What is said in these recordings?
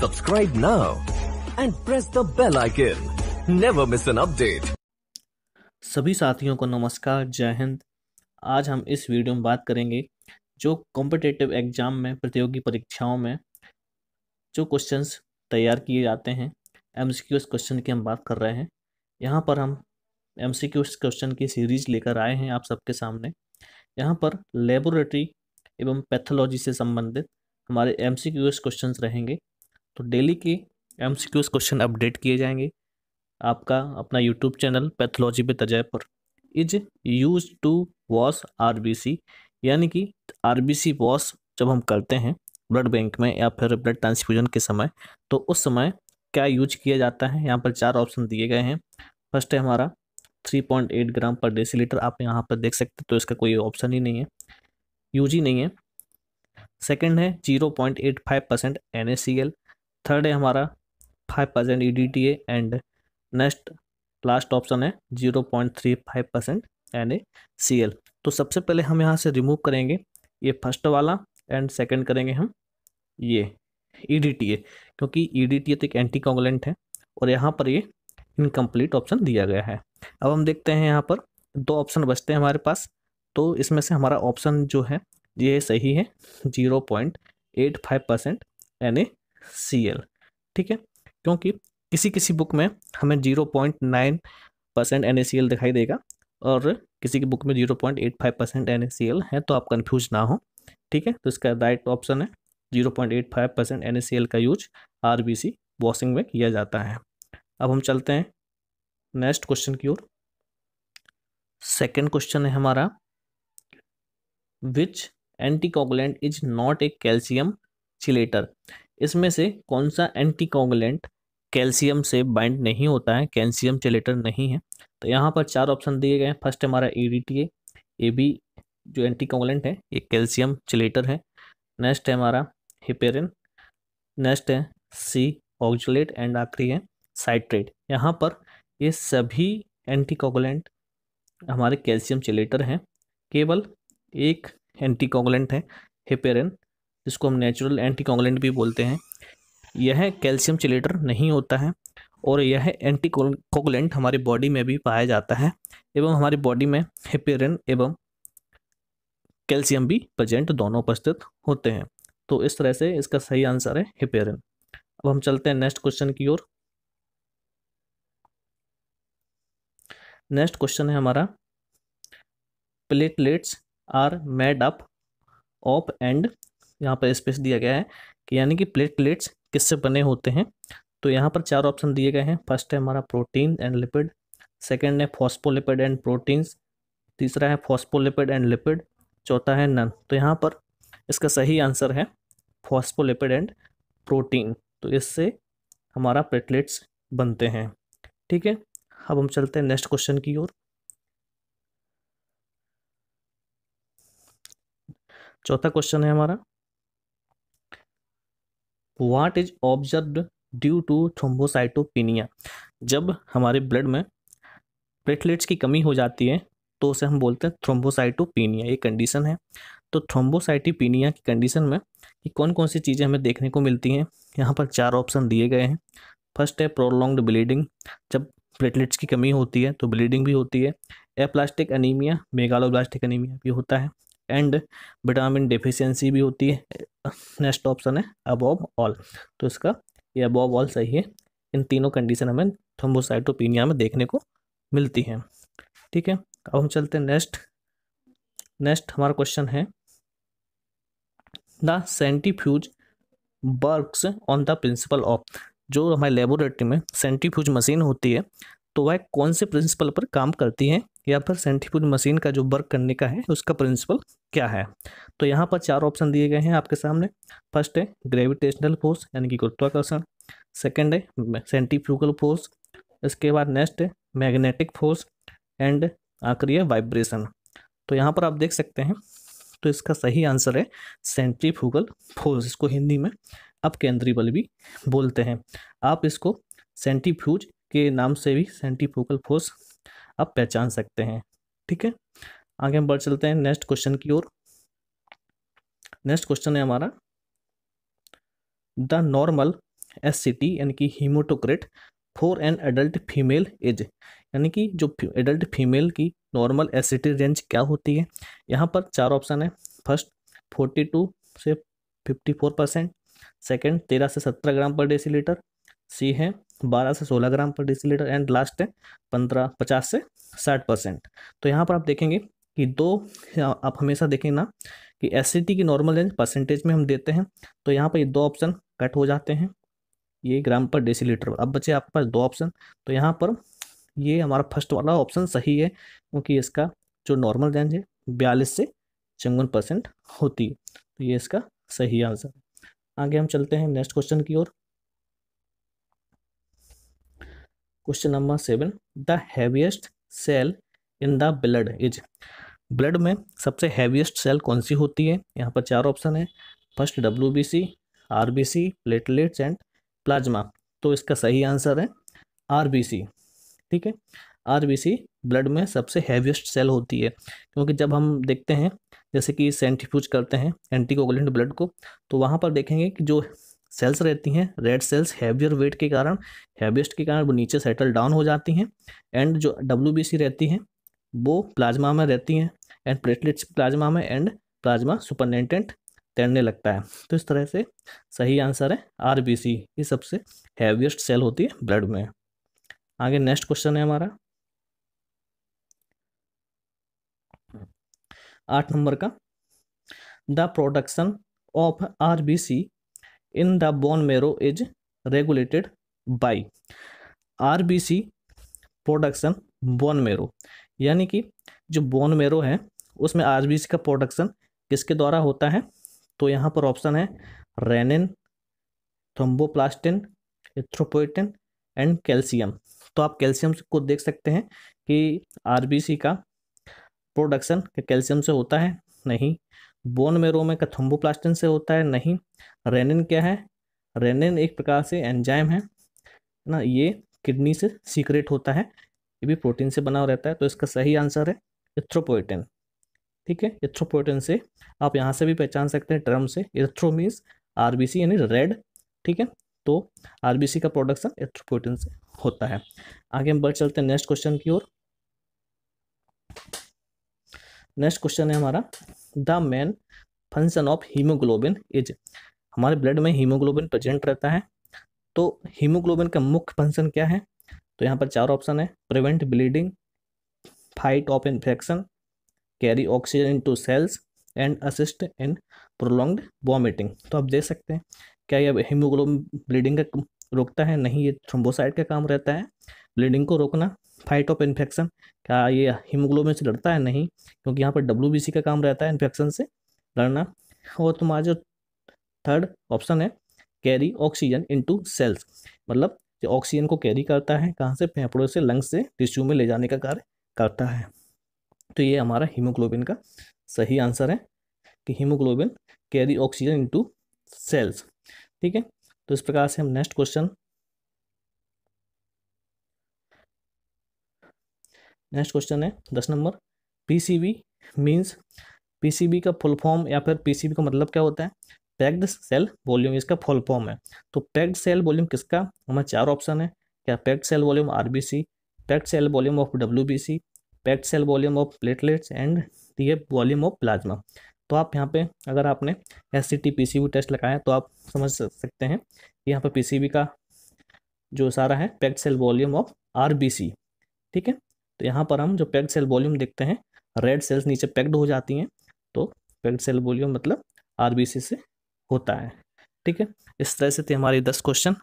Subscribe now and press the bell icon. Never miss an update. सभी साथियों को नमस्कार, जय हिंद आज हम इस वीडियो में बात करेंगे जो कॉम्पिटेटिव एग्ज़ाम में, प्रतियोगी परीक्षाओं में जो क्वेश्चंस तैयार किए जाते हैं एम सी क्वेश्चन की हम बात कर रहे हैं यहाँ पर हम एम सी क्वेश्चन की सीरीज़ लेकर आए हैं आप सबके सामने यहाँ पर लेबोरेटरी एवं पैथोलॉजी से संबंधित हमारे एम सी क्वेश्चन रहेंगे तो डेली के एम क्वेश्चन अपडेट किए जाएँगे। आपका अपना यूट्यूब चैनल पैथोलॉजी पे तजय पर is used to wash R B C यानी कि आर बी सी वॉश जब हम करते हैं ब्लड बैंक में या फिर ब्लड ट्रांसफ्यूजन के समय तो उस समय क्या यूज़ किया जाता है? यहाँ पर चार ऑप्शन दिए गए हैं। फ़र्स्ट है हमारा 3.8 ग्राम पर डेसीलीटर आप यहाँ पर देख सकते तो इसका कोई ऑप्शन ही नहीं है यूज़ ही नहीं है। सेकंड है 0.85 परसेंट एन थर्ड है हमारा five percent E D T and next last option है 0.35 percent N A C L तो सबसे पहले हम यहाँ से रिमूव करेंगे ये फ़र्स्ट वाला एंड सेकंड करेंगे हम ये ई डी टी ए क्योंकि ई डी टी ए तो एक एंटी कॉन्गलेंट है और यहाँ पर ये इनकम्प्लीट ऑप्शन दिया गया है। अब हम देखते हैं यहाँ पर दो ऑप्शन बचते हैं हमारे पास। तो इसमें से हमारा ऑप्शन जो है, ये सही है zero point eight five percent N A C L ठीक है? क्योंकि किसी किसी बुक में हमें zero point nine percent N A C L दिखाई देगा और किसी की बुक में zero point eight five percent N A C L है तो आप कन्फ्यूज़ ना हो, ठीक है? तो इसका राइट ऑप्शन है zero point eight five percent N A C L का use R B C washing में किया जाता है। अब हम चलते हैं नेक्स्ट क्वेश्चन की ओर। सेकेंड क्वेश्चन है हमारा which anticoagulant is not a calcium chelator इसमें से कौन सा एंटीकोगुलेंट कैल्शियम से बाइंड नहीं होता है? कैल्शियम चिलेटर नहीं है। तो यहाँ पर चार ऑप्शन दिए गए हैं। फ़र्स्ट हमारा ई डी टी ए भी जो एंटीकोगुलेंट है, ये कैल्शियम चिलेटर है। नेक्स्ट है हमारा हिपेरिन नेक्स्ट है सी ऑक्जुलेट एंड आखिरी है साइट्रेट यहाँ पर ये सभी एंटीकोगुलेंट हमारे कैल्शियम चिलेटर हैं। केवल एक एंटीकोगुलेंट है हिपेरिन जिसको हम नेचुरल एंटीकोगुलेंट भी बोलते हैं। यह कैल्शियम चिलेटर नहीं होता है और यह एंटीकोगुलेंट हमारी बॉडी में भी पाया जाता है एवं हमारी बॉडी में हिपेरिन एवं कैल्शियम भी प्रेजेंट दोनों उपस्थित होते हैं। तो इस तरह से इसका सही आंसर है हिपेरिन अब हम चलते हैं नेक्स्ट क्वेश्चन की ओर। नेक्स्ट क्वेश्चन है हमारा। Platelets are made up of and यहाँ पर स्पेस दिया गया है कि यानी कि प्लेटलेट्स किससे बने होते हैं? तो यहाँ पर चार ऑप्शन दिए गए हैं। फ़र्स्ट है हमारा प्रोटीन एंड लिपिड सेकेंड है फॉस्पोलिपिड एंड प्रोटीन्स तीसरा है फॉस्पोलिपिड एंड लिपिड चौथा है नन तो यहाँ पर इसका सही आंसर है फॉस्पोलिपिड एंड प्रोटीन तो इससे हमारा प्लेटलेट्स बनते हैं। ठीक है? अब हम चलते हैं नेक्स्ट क्वेश्चन की ओर। चौथा क्वेश्चन है हमारा। What is observe due to thrombocytopenia जब हमारे ब्लड में प्लेटलेट्स की कमी हो जाती है तो उसे हम बोलते हैं थ्रोम्बोसाइटोपिनिया ये कंडीशन है। तो थ्रोम्बोसाइटोपिनिया की कंडीशन में कि कौन कौन सी चीज़ें हमें देखने को मिलती हैं, यहाँ पर चार ऑप्शन दिए गए हैं। फ़र्स्ट है प्रोलॉन्ग्ड ब्लीडिंग जब प्लेटलेट्स की कमी होती है तो ब्लीडिंग भी होती है। एप्लास्टिक अनीमिया मेगालोब्लास्टिक अनीमिया भी होता है। एंड विटामिन डिफिशियंसी भी होती है। नेक्स्ट ऑप्शन है अबॉब ऑल तो इसका ये अबॉब ऑल सही है। इन तीनों कंडीशन हमें थ्रोम्बोसाइटोपिनिया में देखने को मिलती हैं। ठीक है, अब हम चलते हैं नेक्स्ट नेक्स्ट हमारा क्वेश्चन है, the centrifuge works on the principle of जो हमारे लेबोरेटरी में सेंटीफ्यूज मशीन होती है तो वह कौन से प्रिंसिपल पर काम करती है? या फिर सेंट्रीफ्यूज मशीन का जो वर्क करने का है, उसका प्रिंसिपल क्या है? तो यहाँ पर चार ऑप्शन दिए गए हैं आपके सामने। फ़र्स्ट है ग्रेविटेशनल फोर्स यानी कि गुरुत्वाकर्षण। सेकेंड है सेंट्रीफ्यूगल फोर्स इसके बाद नेक्स्ट है मैग्नेटिक फोर्स एंड आखिरी है वाइब्रेशन तो यहाँ पर आप देख सकते हैं तो इसका सही आंसर है सेंट्रीफ्यूगल फोर्स इसको हिंदी में अब केंद्रीय बल भी बोलते हैं। आप इसको सेंटीफ्यूज के नाम से भी सेंटीफ्यूकल फोर्स आप पहचान सकते हैं, ठीक है? आगे हम बढ़ चलते हैं नेक्स्ट क्वेश्चन की ओर। नेक्स्ट क्वेश्चन है हमारा, the normal S C T यानी कि haematocrit for an adult female age यानी कि जो एडल्ट फीमेल की नॉर्मल एसिटी रेंज क्या होती है? यहाँ पर चार ऑप्शन है, फ़र्स्ट फोर्टी टू से फिफ्टी फोर परसेंट, सेकेंड तेरह से सत्रह ग्राम पर डेसीलीटर, सी है बारह से सोलह ग्राम पर डेसीलीटर एंड लास्ट है, पंद्रह, पचास से साठ परसेंट तो यहाँ पर आप देखेंगे कि दो आप हमेशा देखें ना कि एससीटी की नॉर्मल रेंज परसेंटेज में हम देते हैं तो यहाँ पर ये दो ऑप्शन कट हो जाते हैं, ये ग्राम पर डेसीलीटर अब बचे आपके पास दो ऑप्शन तो यहाँ पर ये हमारा फ़र्स्ट वाला ऑप्शन सही है, क्योंकि इसका जो नॉर्मल रेंज है, बयालीस से चौवन परसेंट होती है। तो ये इसका सही आंसर है। आगे हम चलते हैं नेक्स्ट क्वेश्चन की ओर। Question number seven the heaviest cell in the blood is blood में सबसे हैवीएस्ट सेल कौन सी होती है? यहाँ पर चार ऑप्शन है। First W B C R B C platelets and plasma तो इसका सही आंसर है आर बी सी ठीक है? आर बी सी ब्लड में सबसे हैवीएस्ट सेल होती है। क्योंकि जब हम देखते हैं, जैसे कि सेंट्रीफ्यूज करते हैं एंटीकोगुलेंट ब्लड को तो वहाँ पर देखेंगे कि जो सेल्स रहती हैं रेड सेल्स हैवियर वेट के कारण हैवीएस्ट के कारण वो नीचे सेटल डाउन हो जाती हैं एंड जो डब्ल्यू बी सी रहती हैं, वो प्लाज्मा में रहती हैं एंड प्लेटलेट्स प्लाज्मा में एंड प्लाज्मा सुपरनेंटेंट तैरने लगता है। तो इस तरह से सही आंसर है आर बी सी ये सबसे हैवीएस्ट सेल होती है ब्लड में। आगे नेक्स्ट क्वेश्चन है हमारा। आठ नंबर का। The production of R B C in the bone marrow is regulated by R B C production bone marrow यानी कि जो बोन मेरो है, उसमें आर बी सी का प्रोडक्शन किसके द्वारा होता है? तो यहाँ पर ऑप्शन है renin thromboplastin erythropoietin and calcium तो आप कैल्शियम को देख सकते हैं कि आरबीसी का प्रोडक्शन कैल्शियम से होता है? नहीं। बोन मेरो में का थम्बोप्लास्टिन से होता है, नहीं। रेनिन क्या है? रेनिन एक प्रकार से एंजाइम है ना? ये किडनी से सीक्रेट होता है, ये भी प्रोटीन से बना रहता है तो इसका सही आंसर है इथ्रोपोइटिन ठीक है? इथ्रोपोइटिन से आप यहाँ से भी पहचान सकते हैं टर्म से इथ्रो मीन्स आरबीसी यानी रेड, ठीक है? तो आरबीसी का प्रोडक्शन इथ्रोपोइटिन से होता है। आगे हम बढ़ चलते हैं नेक्स्ट क्वेश्चन की ओर। नेक्स्ट क्वेश्चन है हमारा the main function of haemoglobin is हमारे ब्लड में हीमोग्लोबिन प्रेजेंट रहता है। तो हीमोग्लोबिन का मुख्य फ़ंक्शन क्या है? तो यहाँ पर चार ऑप्शन है prevent bleeding fight off infection carry oxygen into cells and assist in prolonged vomiting तो आप देख सकते हैं, क्या ये हीमोग्लोबिन ब्लीडिंग का रोकता है? नहीं, ये थ्रोम्बोसाइड का काम रहता है। ब्लीडिंग को रोकना फाइट ऑफ़ इन्फेक्शन क्या ये हीमोग्लोबिन से लड़ता है? नहीं, क्योंकि यहाँ पर डब्ल्यू का काम रहता है इन्फेक्शन से लड़ना। और तुम्हारा जो थर्ड ऑप्शन है कैरी ऑक्सीजन इनटू सेल्स मतलब जो ऑक्सीजन को कैरी करता है, कहाँ से? फेफड़ों से लंग्स से टिश्यू में ले जाने का कार्य करता है। तो ये हमारा हीमोग्लोबिन का सही आंसर है कि haemoglobin carry oxygen into cells ठीक है? तो इस प्रकार से हम नेक्स्ट क्वेश्चन नेक्स्ट क्वेश्चन है, दस नंबर। पीसीबी मींस पीसीबी का फुल फॉर्म या फिर पीसीबी का मतलब क्या होता है? पैक्ड सेल वॉल्यूम इसका फुल फॉर्म है। तो पैक्ड सेल वॉल्यूम किसका? हमारे चार ऑप्शन है। क्या packed cell volume RBC packed cell volume of WBC packed cell volume of platelets and the volume of plasma तो आप यहाँ पे, अगर आपने S C T P C test लगाया तो आप समझ सकते हैं कि यहाँ पर पी सी बी का जो सारा है packed cell volume of R B C ठीक है? तो यहाँ पर हम जो पैक्ड सेल वॉल्यूम देखते हैं रेड सेल्स नीचे पैक्ड हो जाती हैं तो पैक्ड सेल वॉल्यूम मतलब आर बी सी होता है, ठीक है? इस तरह से थे हमारी दस क्वेश्चन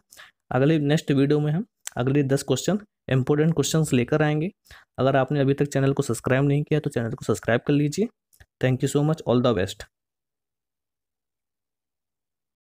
अगले नेक्स्ट वीडियो में हम अगले दस क्वेश्चन इंपॉर्टेंट क्वेश्चन लेकर आएँगे। अगर आपने अभी तक चैनल को सब्सक्राइब नहीं किया तो चैनल को सब्सक्राइब कर लीजिए। Thank you so much all the best.